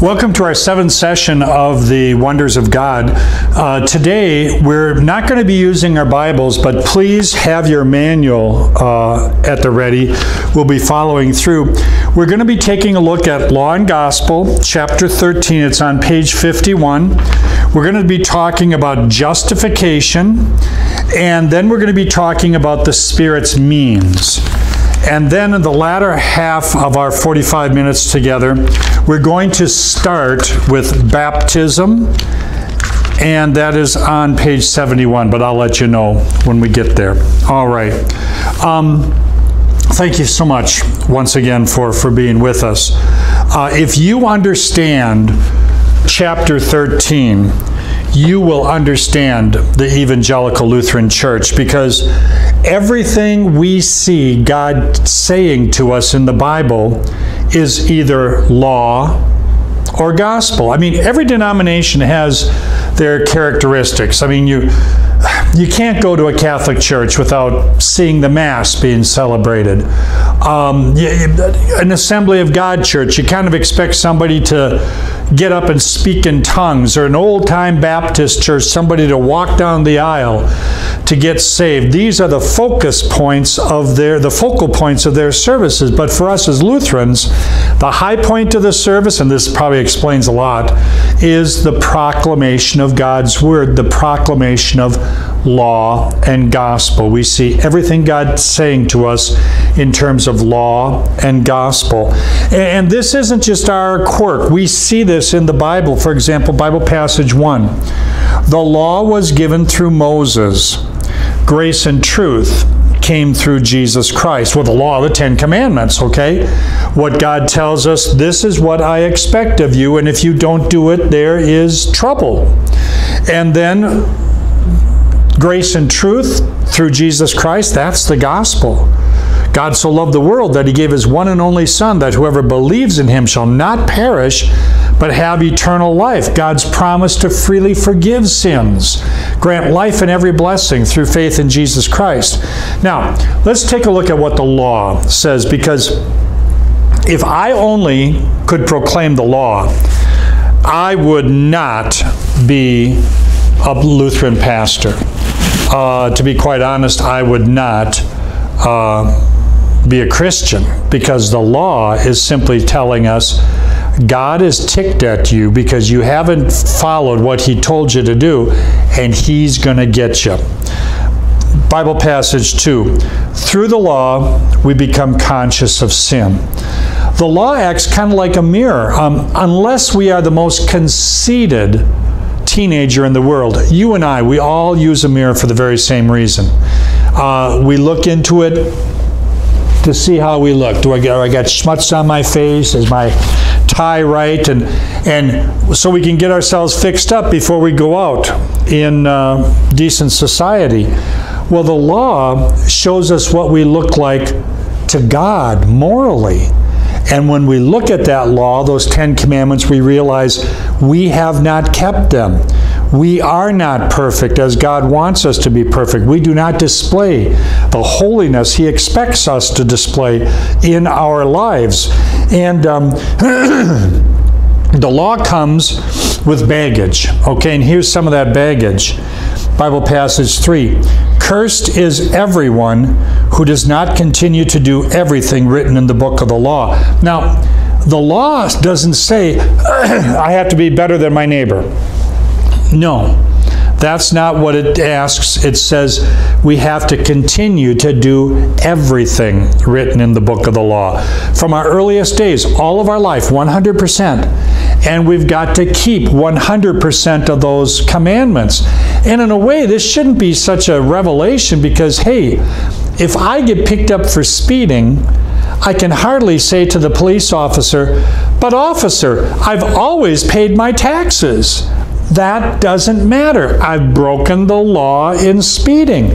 Welcome to our seventh session of the Wonders of God. Uh, today, we're not going to be using our Bibles, but please have your manual uh, at the ready. We'll be following through. We're going to be taking a look at Law and Gospel, chapter 13. It's on page 51. We're going to be talking about justification, and then we're going to be talking about the Spirit's means. And then in the latter half of our 45 minutes together, we're going to start with baptism, and that is on page 71, but I'll let you know when we get there. All right. Um, thank you so much once again for, for being with us. Uh, if you understand chapter 13, you will understand the Evangelical Lutheran Church because everything we see God saying to us in the Bible is either law or gospel. I mean, every denomination has their characteristics. I mean, you you can't go to a Catholic church without seeing the Mass being celebrated. Um, an Assembly of God church, you kind of expect somebody to get up and speak in tongues, or an old time Baptist church, somebody to walk down the aisle to get saved. These are the focus points of their the focal points of their services. But for us as Lutherans, the high point of the service, and this probably explains a lot, is the proclamation of God's word, the proclamation of law and gospel. We see everything God's saying to us in terms of law and gospel. And this isn't just our quirk. We see this in the Bible. For example, Bible passage 1. The law was given through Moses. Grace and truth came through Jesus Christ. Well, the law the Ten Commandments, okay? What God tells us, this is what I expect of you, and if you don't do it, there is trouble. And then grace and truth through Jesus Christ, that's the gospel. God so loved the world that he gave his one and only Son, that whoever believes in him shall not perish, but have eternal life. God's promise to freely forgive sins, grant life and every blessing through faith in Jesus Christ. Now, let's take a look at what the law says, because if I only could proclaim the law, I would not be a Lutheran pastor. Uh, to be quite honest, I would not uh, be a Christian because the law is simply telling us God is ticked at you because you haven't followed what He told you to do, and He's going to get you. Bible passage 2 Through the law, we become conscious of sin. The law acts kind of like a mirror. Um, unless we are the most conceited teenager in the world. You and I, we all use a mirror for the very same reason. Uh, we look into it to see how we look. Do I get, I got schmutz on my face? Is my tie right? And, and so we can get ourselves fixed up before we go out in uh, decent society. Well, the law shows us what we look like to God morally. And when we look at that law, those Ten Commandments, we realize we have not kept them. We are not perfect as God wants us to be perfect. We do not display the holiness He expects us to display in our lives. And um, the law comes with baggage. Okay, and here's some of that baggage. Bible passage 3 Cursed is everyone who does not continue to do everything written in the book of the law. Now, the law doesn't say, I have to be better than my neighbor. No, that's not what it asks. It says we have to continue to do everything written in the book of the law. From our earliest days, all of our life, 100%. And we've got to keep 100% of those commandments. And in a way, this shouldn't be such a revelation because, hey, if I get picked up for speeding, I can hardly say to the police officer, but officer, I've always paid my taxes. That doesn't matter. I've broken the law in speeding.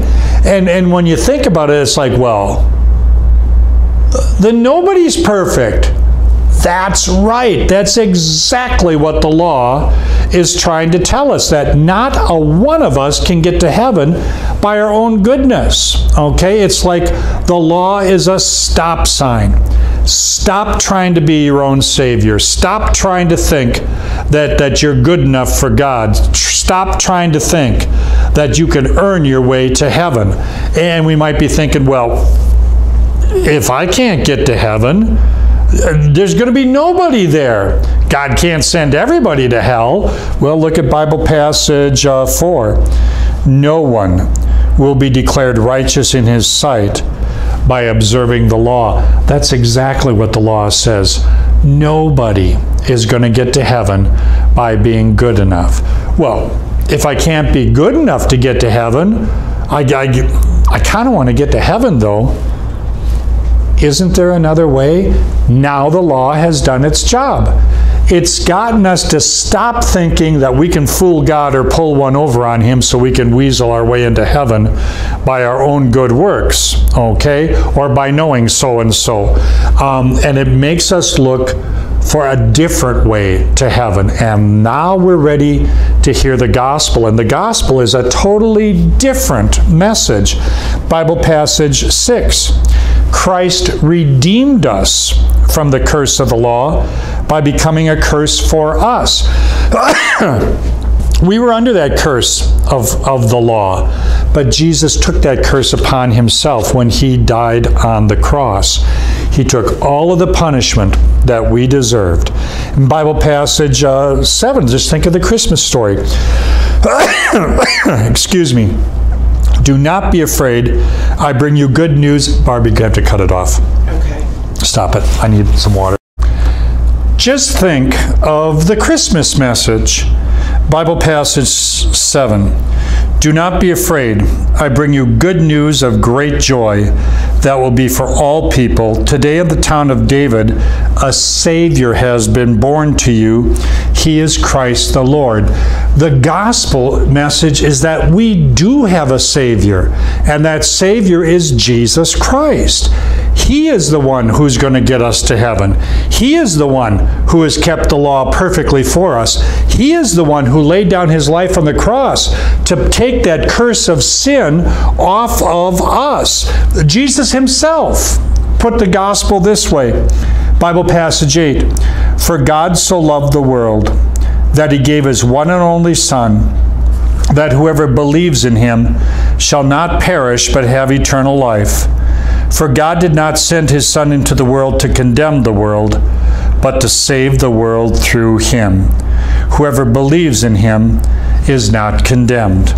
And, and when you think about it, it's like, well, then nobody's perfect. That's right. That's exactly what the law is trying to tell us that not a one of us can get to heaven by our own goodness. Okay? It's like the law is a stop sign. Stop trying to be your own Savior. Stop trying to think that, that you're good enough for God. Stop trying to think that you can earn your way to heaven. And we might be thinking, well, if I can't get to heaven, there's going to be nobody there. God can't send everybody to hell. Well, look at Bible passage uh, 4. No one will be declared righteous in his sight by observing the law. That's exactly what the law says. Nobody is going to get to heaven by being good enough. Well, if I can't be good enough to get to heaven, I, I, I kind of want to get to heaven though. Isn't there another way? Now the law has done its job. It's gotten us to stop thinking that we can fool God or pull one over on Him so we can weasel our way into heaven by our own good works, okay? Or by knowing so and so. Um, and it makes us look for a different way to heaven. And now we're ready to hear the gospel. And the gospel is a totally different message. Bible passage 6. Christ redeemed us from the curse of the law by becoming a curse for us. we were under that curse of, of the law, but Jesus took that curse upon himself when he died on the cross. He took all of the punishment that we deserved. In Bible passage uh, 7, just think of the Christmas story. Excuse me. Do not be afraid. I bring you good news. Barbie, you have to cut it off. Okay. Stop it. I need some water. Just think of the Christmas message. Bible passage 7. Do not be afraid. I bring you good news of great joy that will be for all people. Today in the town of David, a Savior has been born to you. He is Christ the Lord. The gospel message is that we do have a Savior, and that Savior is Jesus Christ. He is the one who's going to get us to heaven. He is the one who has kept the law perfectly for us. He is the one who laid down his life on the cross to take that curse of sin off of us. Jesus himself put the gospel this way. Bible passage 8. For God so loved the world that he gave his one and only Son, that whoever believes in him shall not perish but have eternal life. For God did not send his Son into the world to condemn the world, but to save the world through him. Whoever believes in him is not condemned.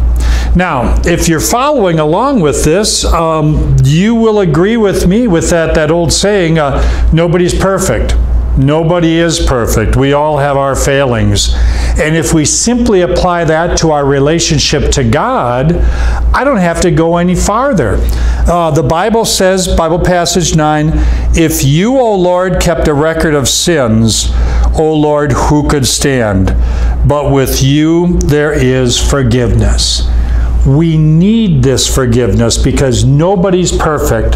Now, if you're following along with this, um, you will agree with me with that, that old saying, uh, nobody's perfect. Nobody is perfect. We all have our failings. And if we simply apply that to our relationship to God, I don't have to go any farther. Uh, the Bible says, Bible passage 9, if you, O Lord, kept a record of sins, O Lord, who could stand? But with you there is forgiveness. We need this forgiveness because nobody's perfect,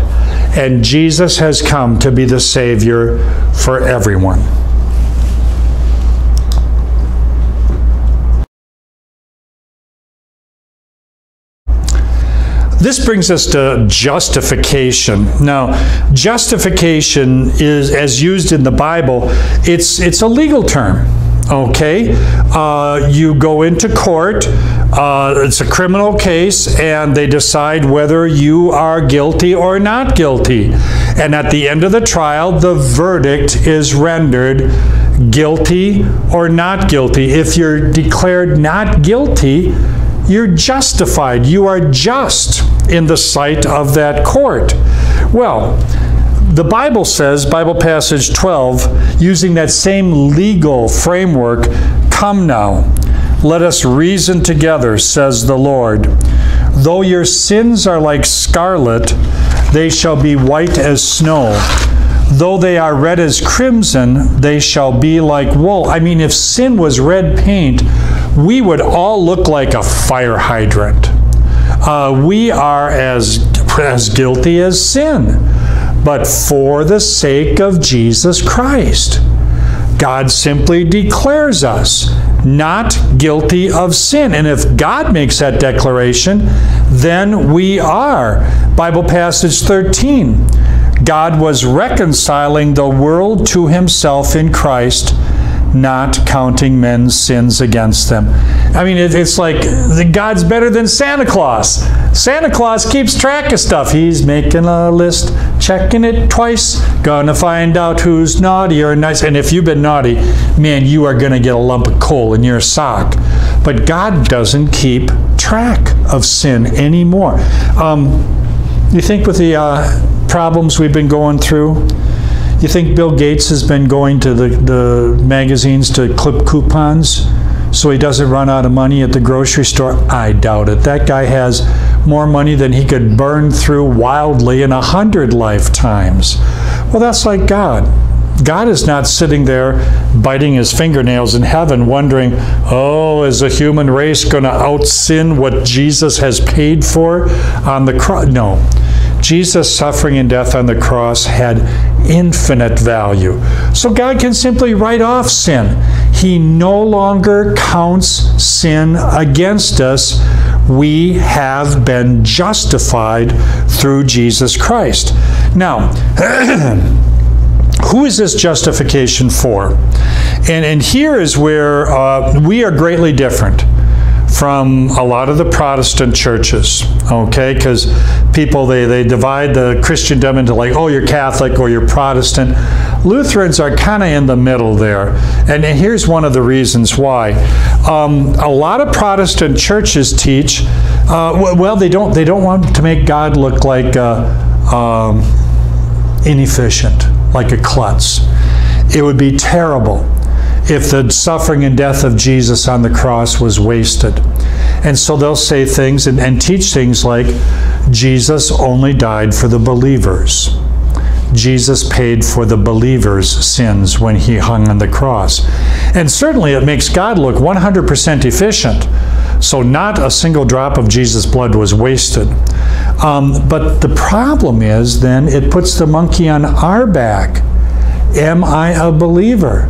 and Jesus has come to be the Savior for everyone. This brings us to justification. Now, justification is, as used in the Bible, it's, it's a legal term. Okay, uh, you go into court, uh, it's a criminal case, and they decide whether you are guilty or not guilty. And at the end of the trial, the verdict is rendered guilty or not guilty. If you're declared not guilty, you're justified. You are just in the sight of that court. Well, the Bible says, Bible passage 12, using that same legal framework, come now, let us reason together, says the Lord. Though your sins are like scarlet, they shall be white as snow. Though they are red as crimson, they shall be like wool. I mean, if sin was red paint, we would all look like a fire hydrant. Uh, we are as, as guilty as sin but for the sake of Jesus Christ. God simply declares us not guilty of sin. And if God makes that declaration, then we are. Bible passage 13. God was reconciling the world to himself in Christ, not counting men's sins against them. I mean, it, it's like God's better than Santa Claus. Santa Claus keeps track of stuff. He's making a list, checking it twice, gonna find out who's naughty or nice. And if you've been naughty, man, you are gonna get a lump of coal in your sock. But God doesn't keep track of sin anymore. Um, you think with the uh, problems we've been going through, you think Bill Gates has been going to the, the magazines to clip coupons so he doesn't run out of money at the grocery store? I doubt it. That guy has more money than he could burn through wildly in a hundred lifetimes. Well, that's like God. God is not sitting there biting his fingernails in heaven wondering, oh, is the human race going to out sin what Jesus has paid for on the cross? No. Jesus' suffering and death on the cross had infinite value. So God can simply write off sin. He no longer counts sin against us. We have been justified through Jesus Christ. Now, who is this justification for? And, and here is where uh, we are greatly different from a lot of the Protestant churches, okay? Because people, they, they divide the Christendom into like, oh, you're Catholic or you're Protestant. Lutherans are kind of in the middle there. And, and, here's one of the reasons why. Um, a lot of Protestant churches teach, uh, well, they don't, they don't want to make God look like uh, um, inefficient, like a klutz. It would be terrible if the suffering and death of Jesus on the cross was wasted. And so they'll say things and, and teach things like Jesus only died for the believers. Jesus paid for the believer's sins when he hung on the cross. And certainly it makes God look 100% efficient. So not a single drop of Jesus' blood was wasted. Um, but the problem is then it puts the monkey on our back. Am I a believer?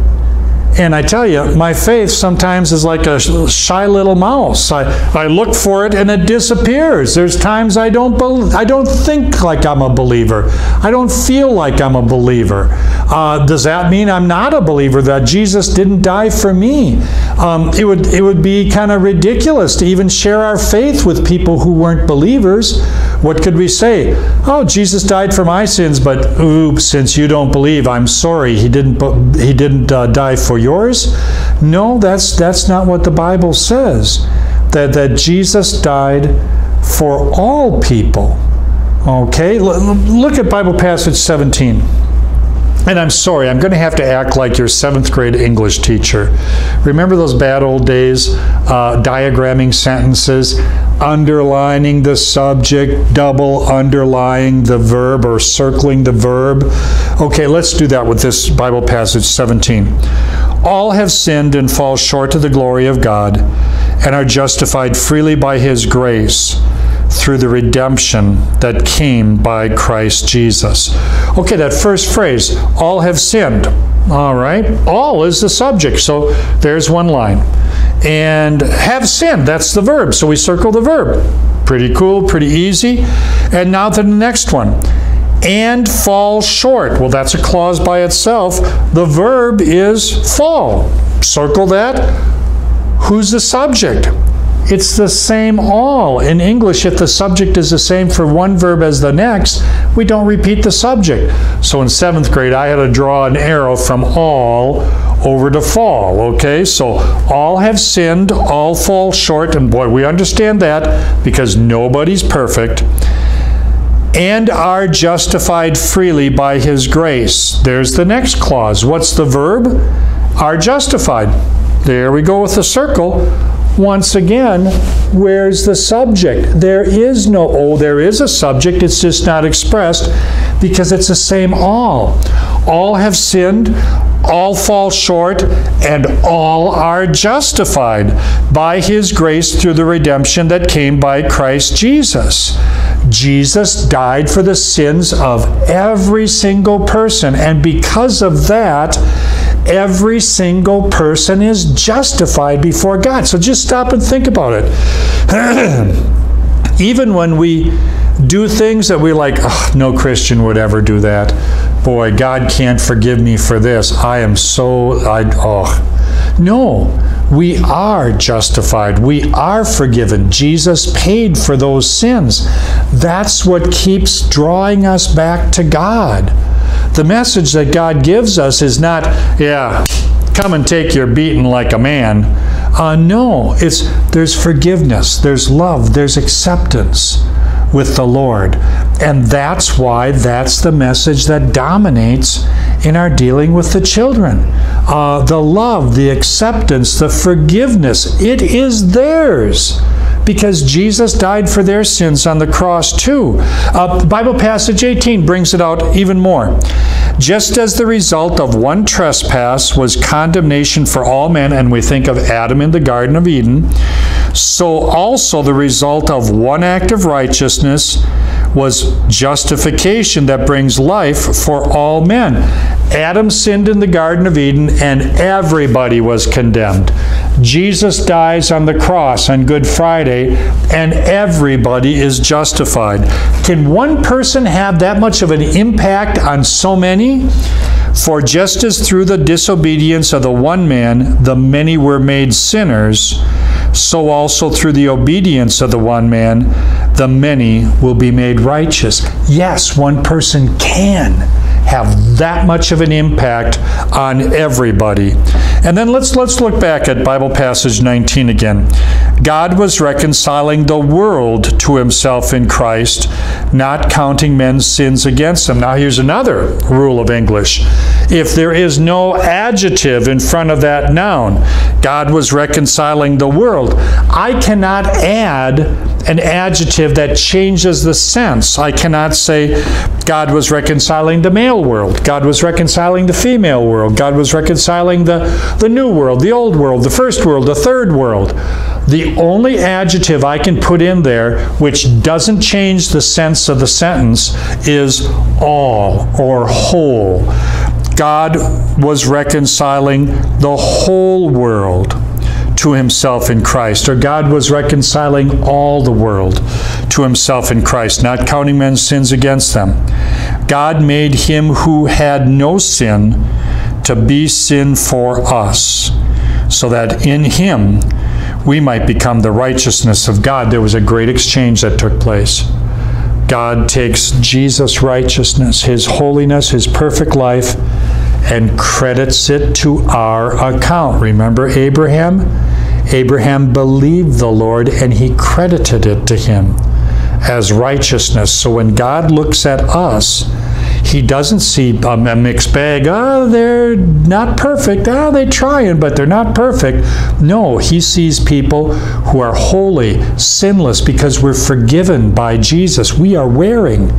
And I tell you, my faith sometimes is like a shy little mouse. I, I look for it and it disappears. There's times I don't, I don't think like I'm a believer. I don't feel like I'm a believer. Uh, does that mean I'm not a believer, that Jesus didn't die for me? Um, it, would, it would be kind of ridiculous to even share our faith with people who weren't believers. What could we say? Oh, Jesus died for my sins, but oops, since you don't believe, I'm sorry. He didn't, he didn't uh, die for yours? No, that's, that's not what the Bible says. That, that Jesus died for all people. Okay, look at Bible passage 17. And I'm sorry, I'm going to have to act like your seventh grade English teacher. Remember those bad old days, uh, diagramming sentences, underlining the subject, double underlying the verb, or circling the verb? Okay, let's do that with this Bible passage 17. All have sinned and fall short of the glory of God and are justified freely by his grace through the redemption that came by Christ Jesus. Okay, that first phrase, all have sinned. All right, all is the subject, so there's one line. And have sinned, that's the verb, so we circle the verb. Pretty cool, pretty easy. And now to the next one and fall short. Well, that's a clause by itself. The verb is fall. Circle that. Who's the subject? It's the same all. In English, if the subject is the same for one verb as the next, we don't repeat the subject. So in seventh grade, I had to draw an arrow from all over to fall, okay? So all have sinned, all fall short, and boy, we understand that because nobody's perfect and are justified freely by his grace. There's the next clause. What's the verb? Are justified. There we go with the circle. Once again, where's the subject? There is no, oh, there is a subject, it's just not expressed because it's the same all. All have sinned, all fall short, and all are justified by his grace through the redemption that came by Christ Jesus. Jesus died for the sins of every single person, and because of that, every single person is justified before God. So just stop and think about it. Even when we do things that we like, oh, no Christian would ever do that. Boy, God can't forgive me for this. I am so, I, oh. No, we are justified. We are forgiven. Jesus paid for those sins. That's what keeps drawing us back to God. The message that God gives us is not, yeah, come and take your beating like a man. Uh, no, it's there's forgiveness, there's love, there's acceptance with the Lord. And that's why that's the message that dominates in our dealing with the children. Uh, the love, the acceptance, the forgiveness, it is theirs because Jesus died for their sins on the cross too. Uh, Bible passage 18 brings it out even more. Just as the result of one trespass was condemnation for all men, and we think of Adam in the Garden of Eden, so also the result of one act of righteousness was justification that brings life for all men. Adam sinned in the Garden of Eden and everybody was condemned. Jesus dies on the cross on Good Friday and everybody is justified. Can one person have that much of an impact on so many? For just as through the disobedience of the one man the many were made sinners, so also through the obedience of the one man the many will be made righteous. Yes, one person can have that much of an impact on everybody. And then let's let's look back at Bible passage 19 again. God was reconciling the world to himself in Christ, not counting men's sins against them. Now here's another rule of English. If there is no adjective in front of that noun, God was reconciling the world. I cannot add an adjective that changes the sense. I cannot say God was reconciling the male world. God was reconciling the female world. God was reconciling the, the new world, the old world, the first world, the third world. The only adjective I can put in there which doesn't change the sense of the sentence is all or whole. God was reconciling the whole world to himself in Christ, or God was reconciling all the world to himself in Christ, not counting men's sins against them. God made him who had no sin to be sin for us, so that in him we might become the righteousness of God. There was a great exchange that took place. God takes Jesus' righteousness, his holiness, his perfect life, and credits it to our account. Remember Abraham? Abraham believed the Lord and he credited it to him as righteousness. So when God looks at us, he doesn't see um, a mixed bag. Oh, they're not perfect. Ah, oh, they're trying, but they're not perfect. No, he sees people who are holy, sinless, because we're forgiven by Jesus. We are wearing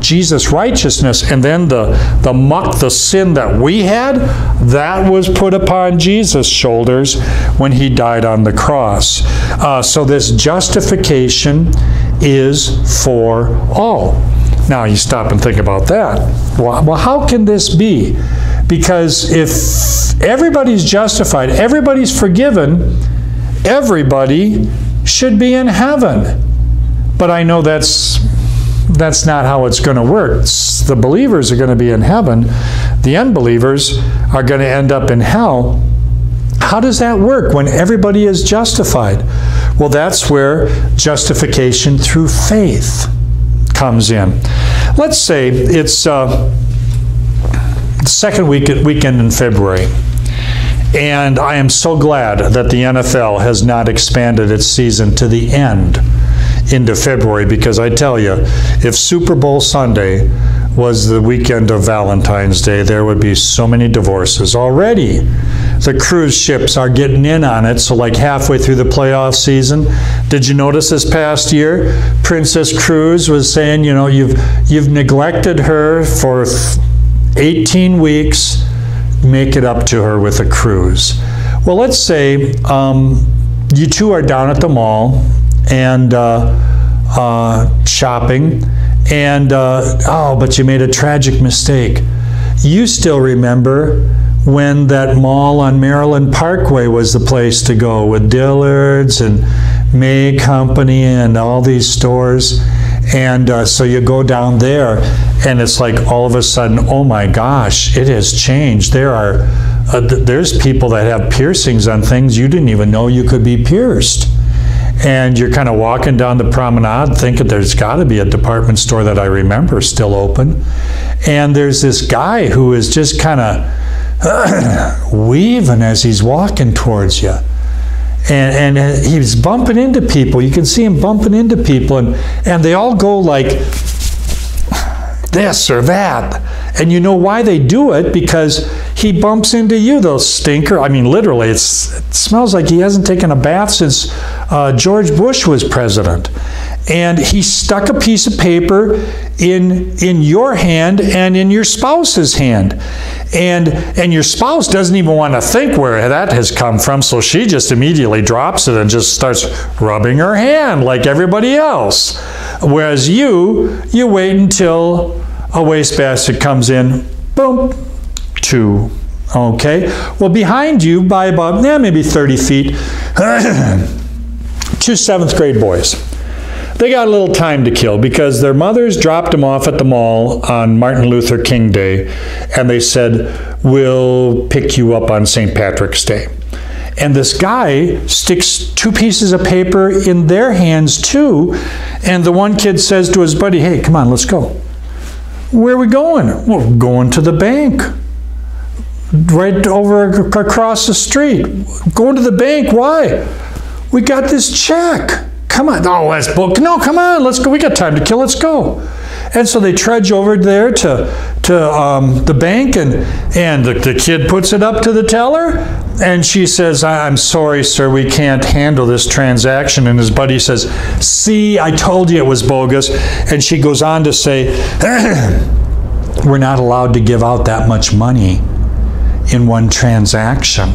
Jesus' righteousness. And then the, the muck, the sin that we had, that was put upon Jesus' shoulders when he died on the cross. Uh, so this justification is for all. Now you stop and think about that. Well, how can this be? Because if everybody's justified, everybody's forgiven, everybody should be in heaven. But I know that's that's not how it's going to work. The believers are going to be in heaven. The unbelievers are going to end up in hell. How does that work when everybody is justified? Well, that's where justification through faith comes in. Let's say it's uh, the second week, weekend in February. And I am so glad that the NFL has not expanded its season to the end into February because I tell you, if Super Bowl Sunday was the weekend of Valentine's Day, there would be so many divorces already the cruise ships are getting in on it. So, like halfway through the playoff season, did you notice this past year? Princess Cruise was saying, you know, you've you've neglected her for 18 weeks. Make it up to her with a cruise. Well, let's say um, you two are down at the mall and uh, uh, shopping, and uh, oh, but you made a tragic mistake. You still remember when that mall on Maryland Parkway was the place to go with Dillard's and May Company and all these stores. And uh, so you go down there, and it's like all of a sudden, oh my gosh, it has changed. There are uh, th- there's people that have piercings on things you didn't even know you could be pierced. And you're kind of walking down the promenade thinking there's got to be a department store that I remember still open. And there's this guy who is just kind of weaving as he's walking towards you and, and uh, he's bumping into people. You can see him bumping into people, and, and they all go like this or that. And you know why they do it? Because he bumps into you, those stinker. I mean, literally, it smells like he hasn't taken a bath since uh, George Bush was president. And he stuck a piece of paper in, in your hand and in your spouse's hand and and your spouse doesn't even want to think where that has come from so she just immediately drops it and just starts rubbing her hand like everybody else whereas you you wait until a wastebasket comes in boom two okay well behind you by about yeah, maybe 30 feet two seventh grade boys they got a little time to kill because their mothers dropped them off at the mall on Martin Luther King Day, and they said, We'll pick you up on St. Patrick's Day. And this guy sticks two pieces of paper in their hands too, and the one kid says to his buddy, Hey, come on, let's go. Where are we going? Well, going to the bank. Right over across the street. Going to the bank. Why? We got this check. Come on. Oh, let's book. No, come on. Let's go. We got time to kill. Let's go. And so they trudge over there to, to um, the bank, and, and the, the kid puts it up to the teller, and she says, I'm sorry, sir, we can't handle this transaction. And his buddy says, See, I told you it was bogus. And she goes on to say, We're not allowed to give out that much money in one transaction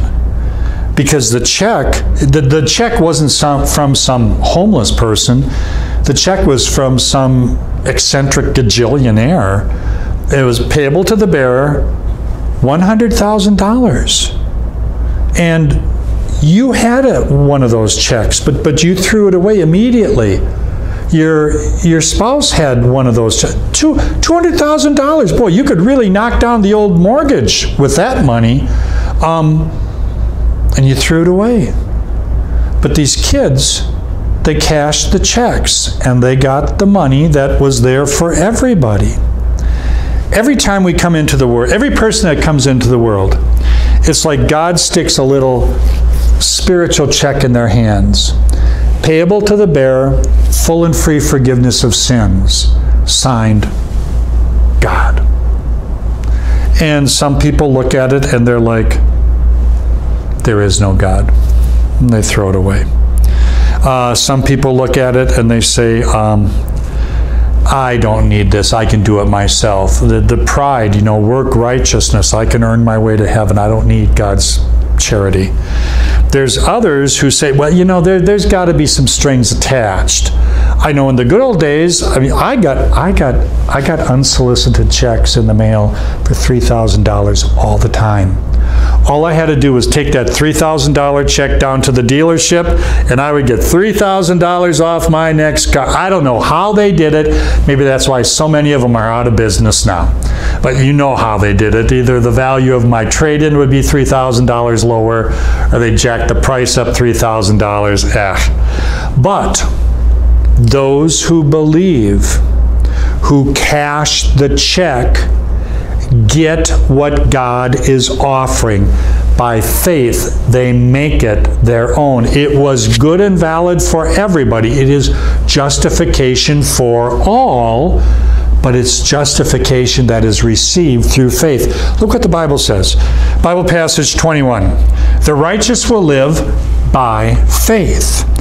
because the check the, the check wasn't some, from some homeless person the check was from some eccentric gajillionaire it was payable to the bearer $100000 and you had a, one of those checks but but you threw it away immediately your your spouse had one of those checks. Two, $200,000 boy you could really knock down the old mortgage with that money um, and you threw it away. But these kids, they cashed the checks and they got the money that was there for everybody. Every time we come into the world, every person that comes into the world, it's like God sticks a little spiritual check in their hands. Payable to the bearer, full and free forgiveness of sins. Signed, God. And some people look at it and they're like, there is no God. And they throw it away. Uh, some people look at it and they say, um, I don't need this. I can do it myself. The, the pride, you know, work righteousness. I can earn my way to heaven. I don't need God's charity. There's others who say, well, you know, there, there's got to be some strings attached. I know in the good old days, I mean, I got, I got, I got unsolicited checks in the mail for three thousand dollars all the time. All I had to do was take that $3,000 check down to the dealership and I would get $3,000 off my next car. I don't know how they did it. Maybe that's why so many of them are out of business now. But you know how they did it. Either the value of my trade-in would be $3,000 lower or they jacked the price up $3,000. Eh. But those who believe, who cash the check, get what God is offering. By faith, they make it their own. It was good and valid for everybody. It is justification for all, but it's justification that is received through faith. Look what the Bible says. Bible passage 21. The righteous will live by faith.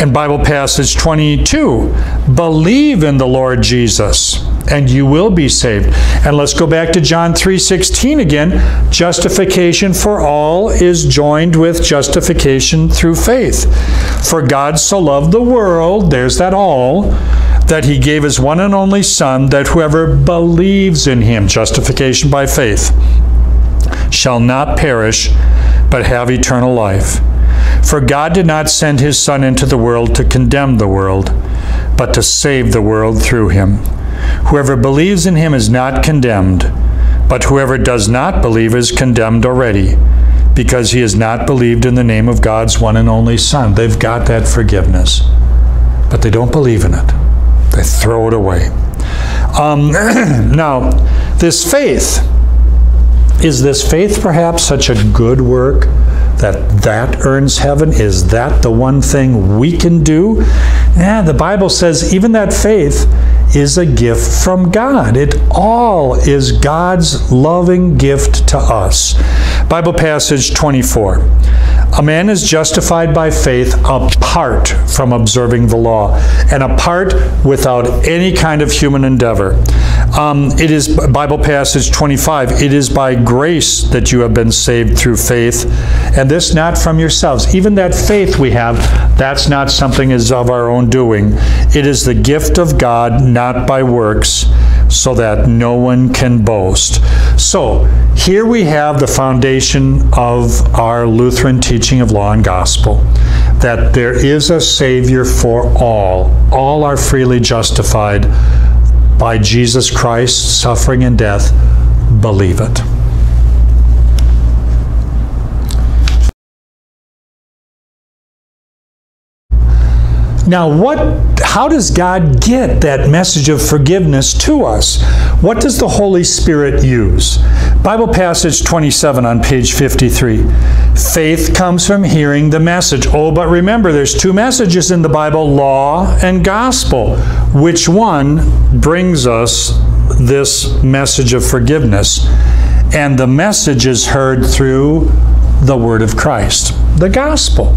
And Bible passage 22. Believe in the Lord Jesus and you will be saved. And let's go back to John 3:16 again. Justification for all is joined with justification through faith. For God so loved the world, there's that all, that he gave his one and only son that whoever believes in him, justification by faith, shall not perish but have eternal life. For God did not send his Son into the world to condemn the world, but to save the world through him. Whoever believes in him is not condemned, but whoever does not believe is condemned already, because he has not believed in the name of God's one and only Son. They've got that forgiveness, but they don't believe in it. They throw it away. Um, now, this faith, is this faith perhaps such a good work that that earns heaven? Is that the one thing we can do? Yeah, the Bible says even that faith is a gift from God. It all is God's loving gift to us. Bible passage 24. A man is justified by faith apart from observing the law and apart without any kind of human endeavor. Um, it is Bible passage 25. It is by grace that you have been saved through faith, and this not from yourselves. Even that faith we have, that's not something is of our own doing. It is the gift of God, not by works, so that no one can boast. So here we have the foundation of our Lutheran teaching of law and gospel that there is a Savior for all. All are freely justified by Jesus Christ's suffering and death, believe it. Now, what, how does God get that message of forgiveness to us? What does the Holy Spirit use? Bible passage 27 on page 53. Faith comes from hearing the message. Oh, but remember, there's two messages in the Bible law and gospel. Which one brings us this message of forgiveness? And the message is heard through the Word of Christ, the gospel.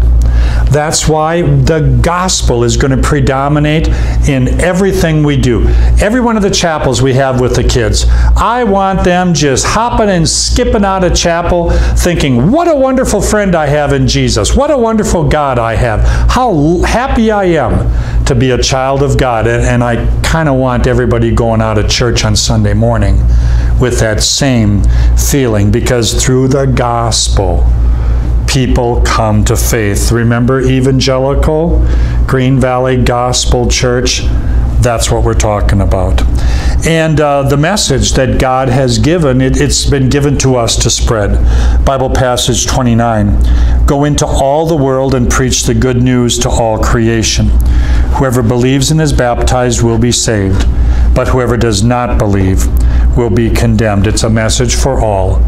That's why the gospel is going to predominate in everything we do. Every one of the chapels we have with the kids, I want them just hopping and skipping out of chapel thinking, what a wonderful friend I have in Jesus. What a wonderful God I have. How happy I am to be a child of God. And, and I kind of want everybody going out of church on Sunday morning with that same feeling because through the gospel, people come to faith. Remember Evangelical, Green Valley Gospel Church? That's what we're talking about. And uh, the message that God has given, it, it's been given to us to spread. Bible passage 29 Go into all the world and preach the good news to all creation. Whoever believes and is baptized will be saved, but whoever does not believe will be condemned. It's a message for all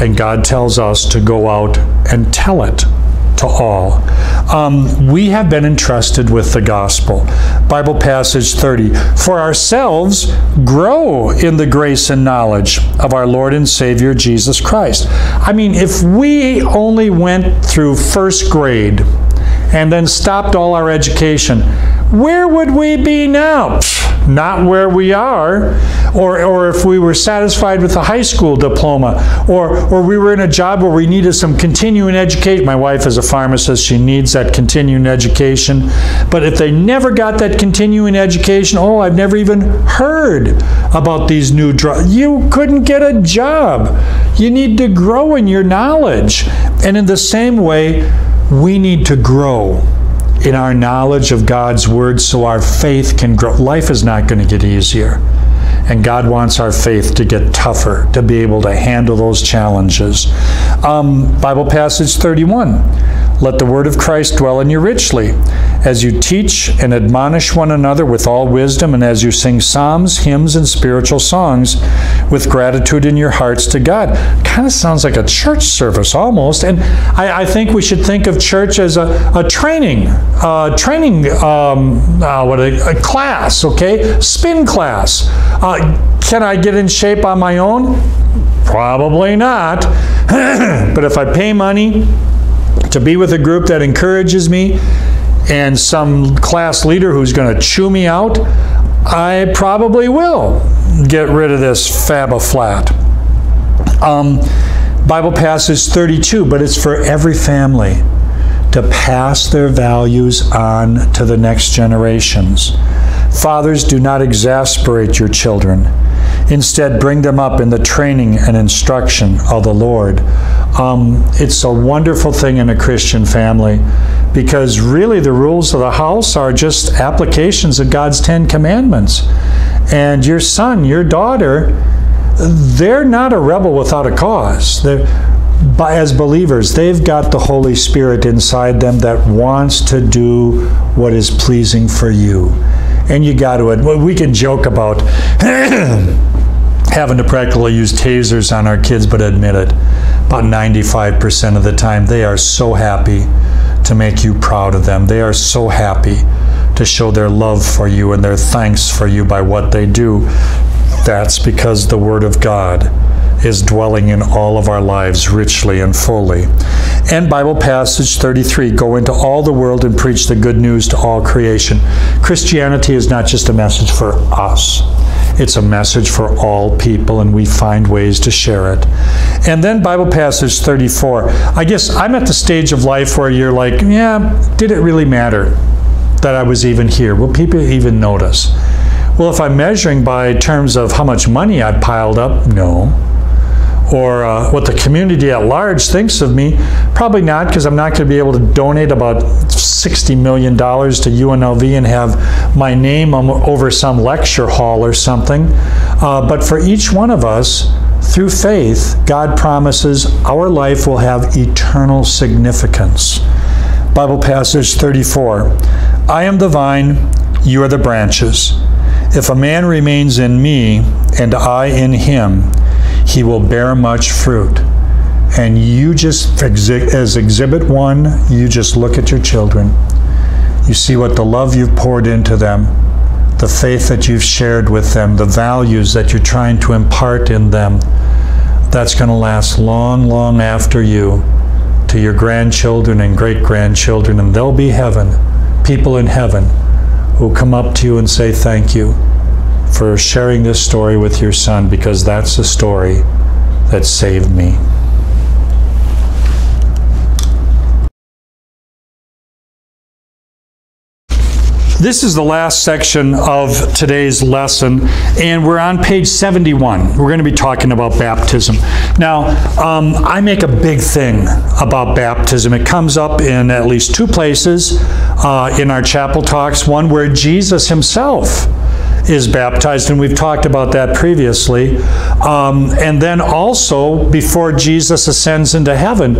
and God tells us to go out and tell it to all. Um, we have been entrusted with the gospel. Bible passage 30. For ourselves, grow in the grace and knowledge of our Lord and Savior Jesus Christ. I mean, if we only went through first grade and then stopped all our education, where would we be now? Not where we are. Or, or if we were satisfied with a high school diploma, or, or we were in a job where we needed some continuing education. My wife is a pharmacist, she needs that continuing education. But if they never got that continuing education, oh, I've never even heard about these new drugs. You couldn't get a job. You need to grow in your knowledge. And in the same way, we need to grow in our knowledge of God's Word so our faith can grow. Life is not going to get easier. And God wants our faith to get tougher, to be able to handle those challenges. Um, Bible passage 31. Let the word of Christ dwell in you richly, as you teach and admonish one another with all wisdom, and as you sing psalms, hymns, and spiritual songs with gratitude in your hearts to God. Kind of sounds like a church service almost. And I, I think we should think of church as a, a training, uh, training, um, uh, what a, a, class, okay? Spin class. Uh, can I get in shape on my own? Probably not. but if I pay money, to be with a group that encourages me and some class leader who's going to chew me out, I probably will get rid of this faba flat. Um, Bible passage 32, but it's for every family to pass their values on to the next generations. Fathers, do not exasperate your children. Instead, bring them up in the training and instruction of the Lord. Um, it's a wonderful thing in a Christian family because really the rules of the house are just applications of God's Ten Commandments. And your son, your daughter, they're not a rebel without a cause. They're, as believers, they've got the Holy Spirit inside them that wants to do what is pleasing for you. And you got to, we can joke about having to practically use tasers on our kids, but admit it, about 95% of the time, they are so happy to make you proud of them. They are so happy to show their love for you and their thanks for you by what they do. That's because the Word of God is dwelling in all of our lives richly and fully. And Bible passage 33 go into all the world and preach the good news to all creation. Christianity is not just a message for us. It's a message for all people, and we find ways to share it. And then Bible passage 34. I guess I'm at the stage of life where you're like, yeah, did it really matter that I was even here? Will people even notice? Well, if I'm measuring by terms of how much money I piled up, no or uh, what the community at large thinks of me, probably not because I'm not going to be able to donate about $60 million to UNLV and have my name over some lecture hall or something. Uh, but for each one of us, through faith, God promises our life will have eternal significance. Bible passage 34 I am the vine, you are the branches. If a man remains in me and I in him, he will bear much fruit. And you just, as exhibit one, you just look at your children. You see what the love you've poured into them, the faith that you've shared with them, the values that you're trying to impart in them. That's going to last long, long after you to your grandchildren and great grandchildren, and there'll be heaven, people in heaven who come up to you and say thank you for sharing this story with your son because that's the story that saved me. This is the last section of today's lesson, and we're on page 71. We're going to be talking about baptism. Now, um, I make a big thing about baptism. It comes up in at least two places uh, in our chapel talks, one where Jesus himself is baptized, and we've talked about that previously. Um, and then also, before Jesus ascends into heaven,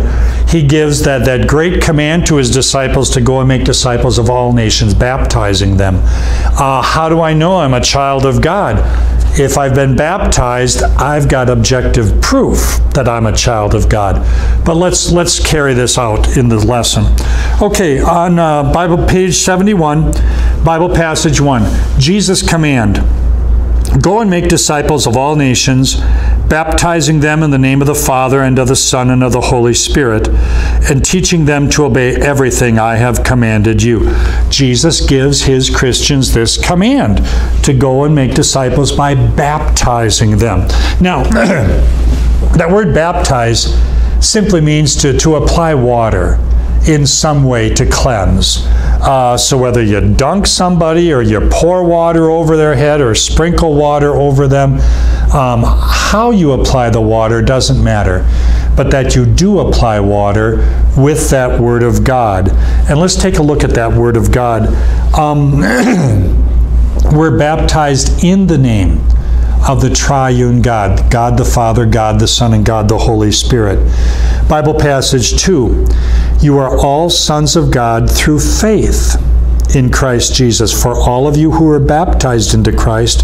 he gives that, that great command to his disciples to go and make disciples of all nations, baptizing them. Uh, how do I know I'm a child of God? If I've been baptized, I've got objective proof that I'm a child of God. But let's let's carry this out in the lesson. Okay, on uh, Bible page 71, Bible passage 1. Jesus command. Go and make disciples of all nations, baptizing them in the name of the Father and of the Son and of the Holy Spirit, and teaching them to obey everything I have commanded you. Jesus gives his Christians this command to go and make disciples by baptizing them. Now, that word baptize simply means to, to apply water in some way to cleanse. Uh, so whether you dunk somebody or you pour water over their head or sprinkle water over them, um, how you apply the water doesn't matter, but that you do apply water with that Word of God. And let's take a look at that Word of God. Um, we're baptized in the name of the triune God, God the Father, God the Son, and God the Holy Spirit. Bible passage 2 You are all sons of God through faith in Christ Jesus. For all of you who are baptized into Christ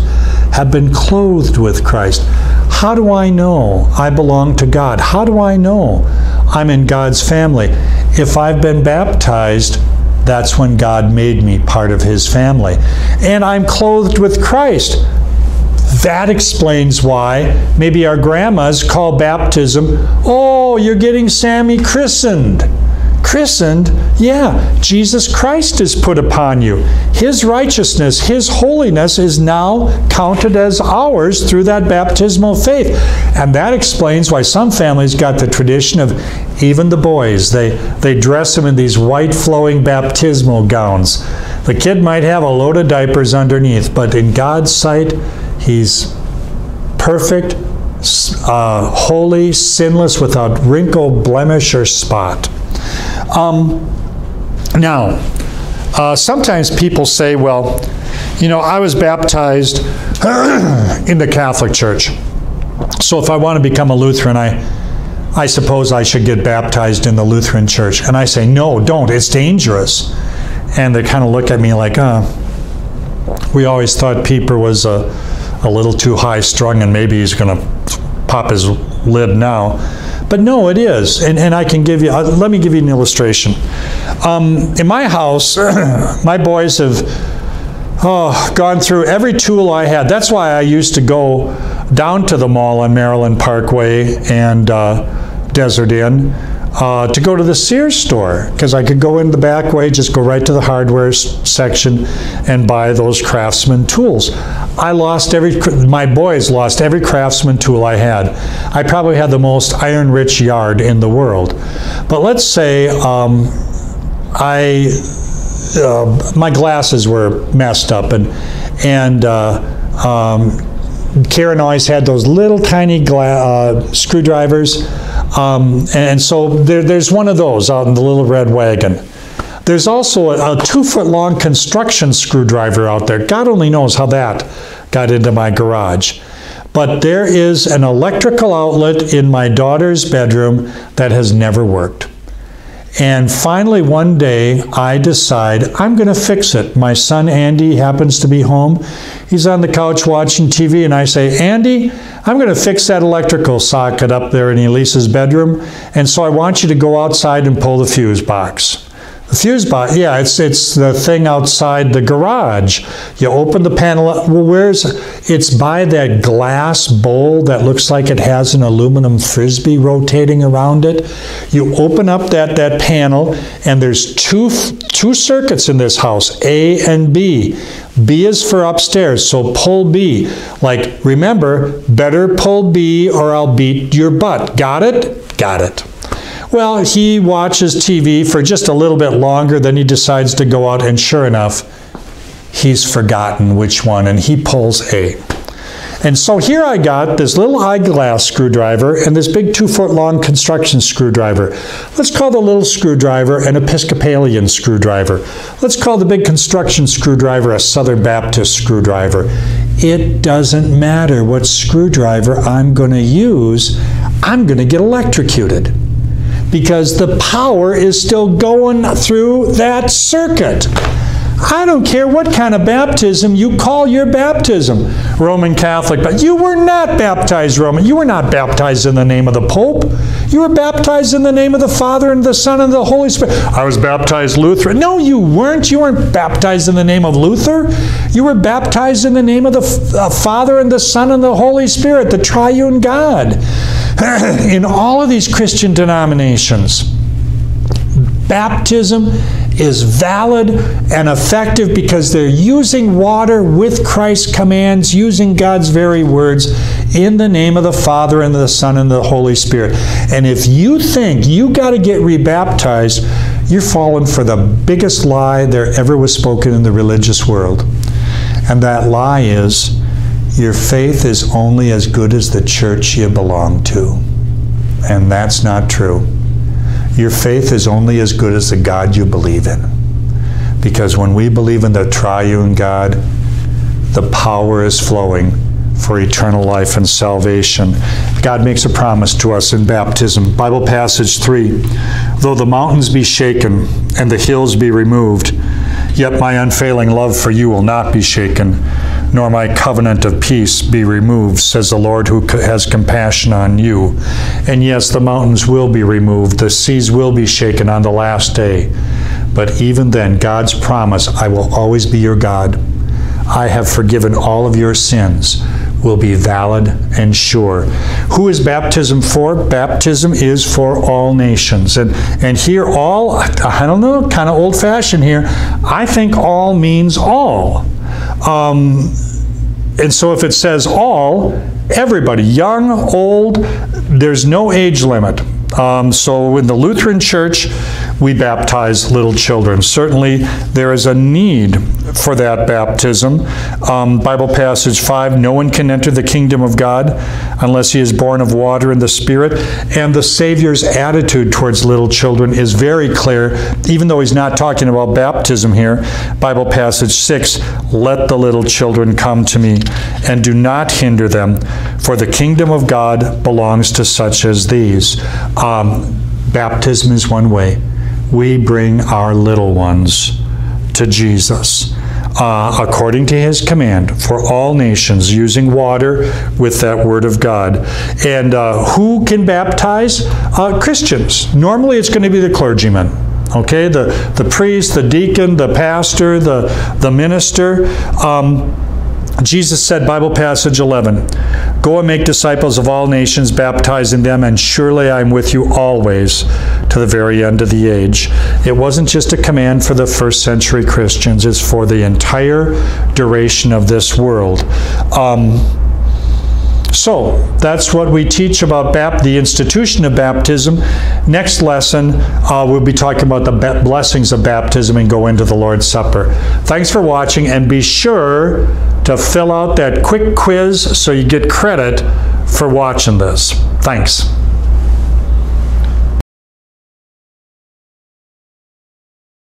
have been clothed with Christ. How do I know I belong to God? How do I know I'm in God's family? If I've been baptized, that's when God made me part of his family. And I'm clothed with Christ. That explains why maybe our grandmas call baptism, oh, you're getting Sammy christened christened, yeah, Jesus Christ is put upon you. His righteousness, His holiness is now counted as ours through that baptismal faith. And that explains why some families got the tradition of even the boys, they, they dress them in these white flowing baptismal gowns. The kid might have a load of diapers underneath, but in God's sight, he's perfect, uh, holy, sinless, without wrinkle, blemish, or spot. Um, now, uh, sometimes people say, well, you know, I was baptized in the Catholic Church. So if I want to become a Lutheran, I, I suppose I should get baptized in the Lutheran Church. And I say, no, don't. It's dangerous. And they kind of look at me like, oh, we always thought Pieper was a, a little too high strung and maybe he's going to pop his lid now. But no, it is. And, and I can give you, uh, let me give you an illustration. Um, in my house, my boys have oh, gone through every tool I had. That's why I used to go down to the mall on Maryland Parkway and uh, Desert Inn uh, to go to the Sears store because I could go in the back way, just go right to the hardware section and buy those craftsman tools. I lost every, my boys lost every craftsman tool I had. I probably had the most iron rich yard in the world. But let's say um, I, uh, my glasses were messed up and, and uh, um, Karen always had those little tiny uh, screwdrivers um, and so there, there's one of those out in the little red wagon. There's also a, a two foot long construction screwdriver out there. God only knows how that got into my garage. But there is an electrical outlet in my daughter's bedroom that has never worked. And finally, one day, I decide I'm going to fix it. My son Andy happens to be home. He's on the couch watching TV, and I say, Andy, I'm going to fix that electrical socket up there in Elise's bedroom, and so I want you to go outside and pull the fuse box. The fuse box, yeah, it's it's the thing outside the garage. You open the panel. up. Well, where's it's by that glass bowl that looks like it has an aluminum frisbee rotating around it. You open up that that panel, and there's two two circuits in this house, A and B. B is for upstairs, so pull B. Like remember, better pull B or I'll beat your butt. Got it? Got it. Well, he watches TV for just a little bit longer, then he decides to go out, and sure enough, he's forgotten which one, and he pulls A. And so here I got this little eyeglass screwdriver and this big two foot long construction screwdriver. Let's call the little screwdriver an Episcopalian screwdriver. Let's call the big construction screwdriver a Southern Baptist screwdriver. It doesn't matter what screwdriver I'm going to use, I'm going to get electrocuted because the power is still going through that circuit. I don't care what kind of baptism you call your baptism, Roman Catholic, but you were not baptized Roman. You were not baptized in the name of the Pope. You were baptized in the name of the Father and the Son and the Holy Spirit. I was baptized Lutheran. No, you weren't. You weren't baptized in the name of Luther. You were baptized in the name of the uh, Father and the Son and the Holy Spirit, the triune God. in all of these Christian denominations, baptism is valid and effective because they're using water with Christ's commands, using God's very words in the name of the Father and the Son and the Holy Spirit. And if you think you got to get rebaptized, you're falling for the biggest lie there ever was spoken in the religious world. And that lie is your faith is only as good as the church you belong to. And that's not true. Your faith is only as good as the God you believe in. Because when we believe in the triune God, the power is flowing for eternal life and salvation. God makes a promise to us in baptism. Bible passage 3 Though the mountains be shaken and the hills be removed, yet my unfailing love for you will not be shaken nor my covenant of peace be removed, says the Lord who has compassion on you. And yes, the mountains will be removed, the seas will be shaken on the last day. But even then, God's promise, I will always be your God. I have forgiven all of your sins will be valid and sure. Who is baptism for? Baptism is for all nations. And, and here, all, I don't know, kind of old fashioned here, I think all means all. Um, and so if it says all, everybody, young, old, there's no age limit. Um, so in the Lutheran Church, we baptize little children. Certainly, there is a need for that baptism. Um, Bible passage 5 No one can enter the kingdom of God unless he is born of water and the Spirit. And the Savior's attitude towards little children is very clear, even though he's not talking about baptism here. Bible passage 6 Let the little children come to me, and do not hinder them, for the kingdom of God belongs to such as these. Um, baptism is one way we bring our little ones to Jesus. Uh, according to his command for all nations, using water with that word of God. And uh, who can baptize? Uh, Christians. Normally it's going to be the clergyman. Okay, the, the priest, the deacon, the pastor, the, the minister. Um, Jesus said, Bible passage 11, Go and make disciples of all nations, baptizing them, and surely I'm with you always to the very end of the age. It wasn't just a command for the first century Christians, it's for the entire duration of this world. Um, so that's what we teach about the institution of baptism. Next lesson, uh, we'll be talking about the blessings of baptism and go into the Lord's Supper. Thanks for watching, and be sure to fill out that quick quiz so you get credit for watching this. Thanks.